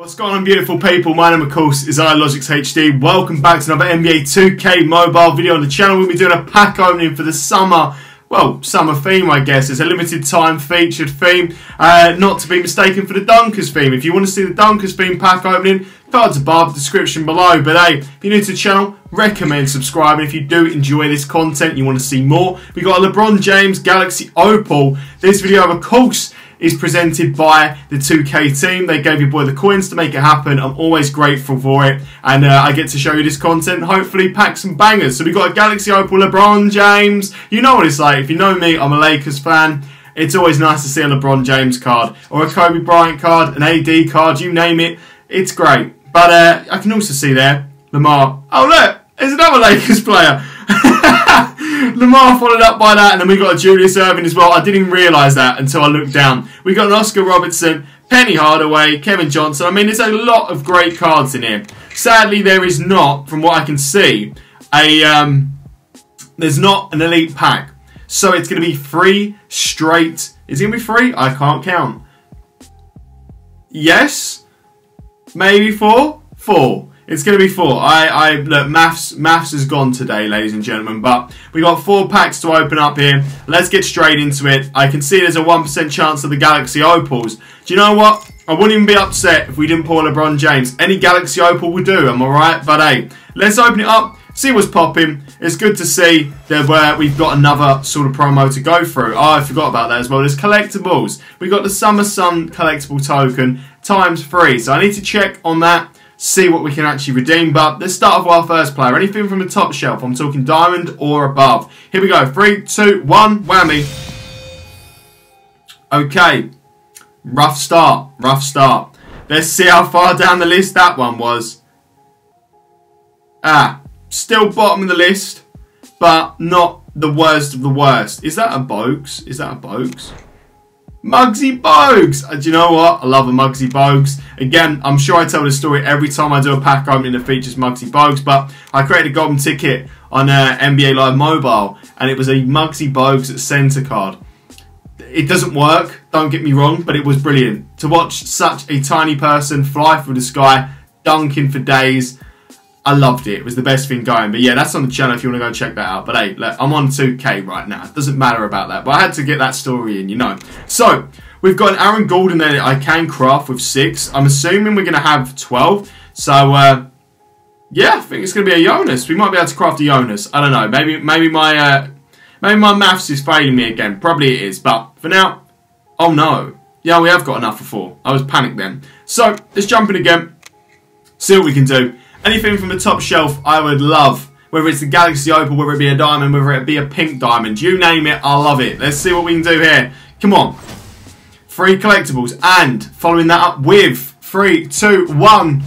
What's going on beautiful people, my name of course is iLogics HD. Welcome back to another NBA 2K mobile video on the channel. We'll be doing a pack opening for the summer, well, summer theme I guess. It's a limited time featured theme, uh, not to be mistaken for the Dunkers theme. If you want to see the Dunkers theme pack opening, cards above, the description below. But hey, if you're new to the channel, recommend subscribing. If you do enjoy this content, you want to see more, we got a LeBron James Galaxy Opal. This video of course is presented by the 2K team. They gave your boy the coins to make it happen. I'm always grateful for it. And uh, I get to show you this content, hopefully pack some bangers. So we've got a Galaxy Opal LeBron James. You know what it's like. If you know me, I'm a Lakers fan. It's always nice to see a LeBron James card or a Kobe Bryant card, an AD card, you name it. It's great. But uh, I can also see there, Lamar. Oh look, there's another Lakers player. Lamar followed up by that, and then we got a Julius Erving as well. I didn't even realise that until I looked down. We got an Oscar Robertson, Penny Hardaway, Kevin Johnson. I mean, there's a lot of great cards in here. Sadly, there is not, from what I can see, a um, there's not an elite pack. So it's going to be three straight. Is it going to be three? I can't count. Yes, maybe four. Four. It's going to be four. I, I look, maths, maths is gone today, ladies and gentlemen. But we got four packs to open up here. Let's get straight into it. I can see there's a one percent chance of the Galaxy Opals. Do you know what? I wouldn't even be upset if we didn't pull LeBron James. Any Galaxy Opal would do. Am I right? But hey, let's open it up. See what's popping. It's good to see that where we've got another sort of promo to go through. Oh, I forgot about that as well. There's collectibles. We got the Summer Sun collectible token times three. So I need to check on that see what we can actually redeem. But let's start off with our first player. Anything from the top shelf. I'm talking diamond or above. Here we go. Three, two, one. Whammy. Okay. Rough start. Rough start. Let's see how far down the list that one was. Ah. Still bottom of the list. But not the worst of the worst. Is that a Bogues? Is that a Bogues? Muggsy Bogues! Do you know what? I love a Muggsy Bogues. Again, I'm sure I tell this story every time I do a pack opening that features Muggsy Bogues, but I created a golden ticket on uh, NBA Live Mobile, and it was a Muggsy Bogues centre card. It doesn't work, don't get me wrong, but it was brilliant. To watch such a tiny person fly through the sky, dunking for days, I loved it. It was the best thing going. But yeah, that's on the channel if you want to go check that out. But hey, look, I'm on 2K right now. It doesn't matter about that. But I had to get that story in, you know. So, we've got an Aaron Gordon there that I can craft with 6. I'm assuming we're going to have 12. So, uh, yeah, I think it's going to be a Jonas. We might be able to craft a Jonas. I don't know. Maybe maybe my uh, maybe my maths is failing me again. Probably it is. But for now, oh no. Yeah, we have got enough for 4. I was panicked then. So, let's jump in again. See what we can do. Anything from the top shelf, I would love. Whether it's the Galaxy Opal, whether it be a diamond, whether it be a pink diamond, you name it, I love it. Let's see what we can do here. Come on. Three collectibles, and following that up with three, two, one.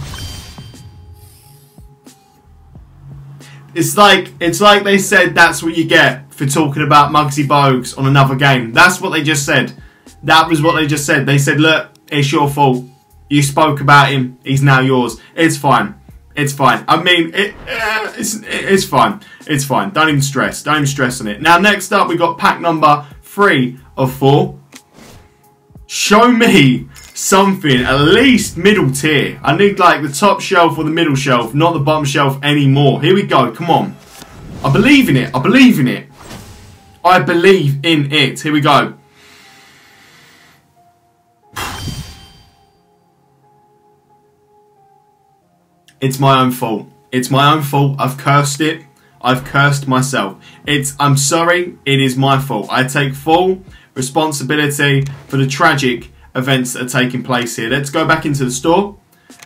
It's like it's like they said that's what you get for talking about Muggsy Bogues on another game. That's what they just said. That was what they just said. They said, look, it's your fault. You spoke about him. He's now yours. It's fine. It's fine. I mean, it, uh, it's, it's fine. It's fine. Don't even stress. Don't even stress on it. Now, next up, we got pack number three of four. Show me something, at least middle tier. I need like the top shelf or the middle shelf, not the bottom shelf anymore. Here we go. Come on. I believe in it. I believe in it. I believe in it. Here we go. It's my own fault. It's my own fault. I've cursed it. I've cursed myself. It's I'm sorry, it is my fault. I take full responsibility for the tragic events that are taking place here. Let's go back into the store.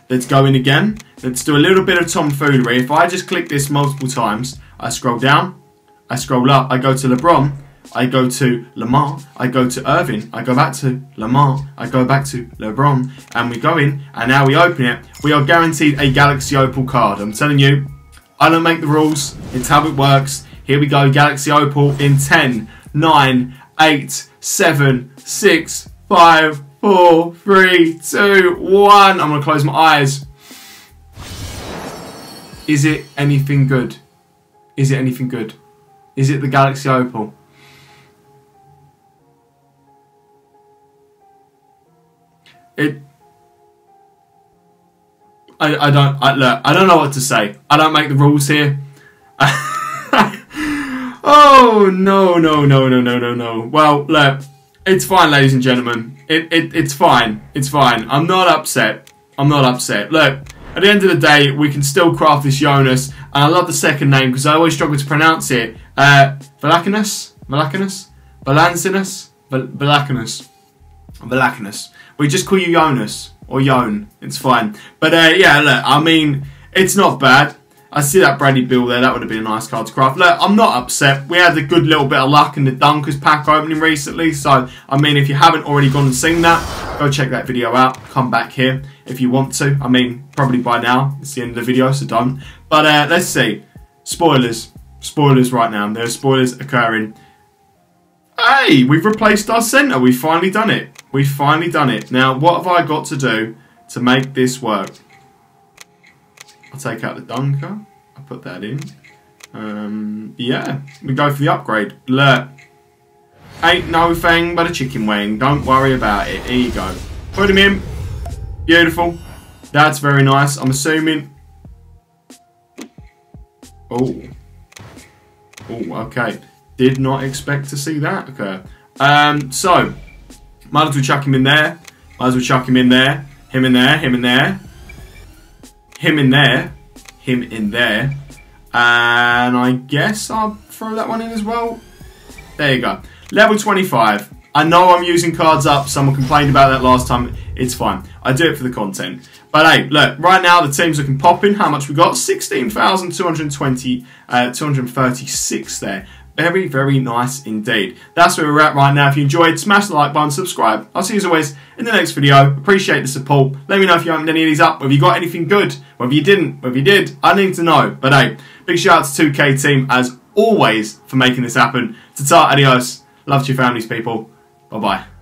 Let's go in again. Let's do a little bit of tomfoolery. If I just click this multiple times, I scroll down, I scroll up, I go to LeBron, I go to Lamar, I go to Erving, I go back to Lamar, I go back to LeBron, and we go in, and now we open it. We are guaranteed a Galaxy Opal card. I'm telling you, I don't make the rules, it's how it works. Here we go, Galaxy Opal in 10, 9, 8, 7, 6, 5, 4, 3, 2, 1. I'm going to close my eyes. Is it anything good? Is it anything good? Is it the Galaxy Opal? It I, I don't I, look. I don't know what to say. I don't make the rules here. oh no no no no no no no. Well, look, it's fine, ladies and gentlemen. It, it it's fine. It's fine. I'm not upset. I'm not upset. Look, at the end of the day, we can still craft this Jonas, and I love the second name because I always struggle to pronounce it. Uh, Valakinus, Valakinus, Balancinus, Valakinus. We just call you Jonas or Yon. It's fine. But uh, yeah, look, I mean, it's not bad. I see that Bradley Beal there. That would have been a nice card to craft. Look, I'm not upset. We had a good little bit of luck in the Dunkers pack opening recently. So, I mean, if you haven't already gone and seen that, go check that video out. Come back here if you want to. I mean, probably by now. It's the end of the video, so don't. But uh, let's see. Spoilers. Spoilers right now. There are spoilers occurring. Hey, we've replaced our centre. We've finally done it. We've finally done it. Now, what have I got to do to make this work? I'll take out the dunker. I'll put that in. Um, yeah, we go for the upgrade. Look, ain't no thing but a chicken wing. Don't worry about it. Here you go. Put him in. Beautiful. That's very nice. I'm assuming. Oh. Oh, okay. Did not expect to see that occur. Um, so, might as well chuck him in there. Might as well chuck him in there. Him in there. Him in there. Him in there. Him in there. And I guess I'll throw that one in as well. There you go. Level 25. I know I'm using cards up. Someone complained about that last time. It's fine. I do it for the content. But hey, look, right now the team's looking popping. How much we got? 16,220, uh, 236 there. Very, very nice indeed. That's where we're at right now. If you enjoyed, smash the like button, subscribe. I'll see you as always in the next video. Appreciate the support. Let me know if you opened any of these up, whether you got anything good, whether you didn't, whether you did. I need to know. But hey, big shout out to 2K team as always for making this happen. Ta-ta, adios. Love to your families, people. Bye-bye.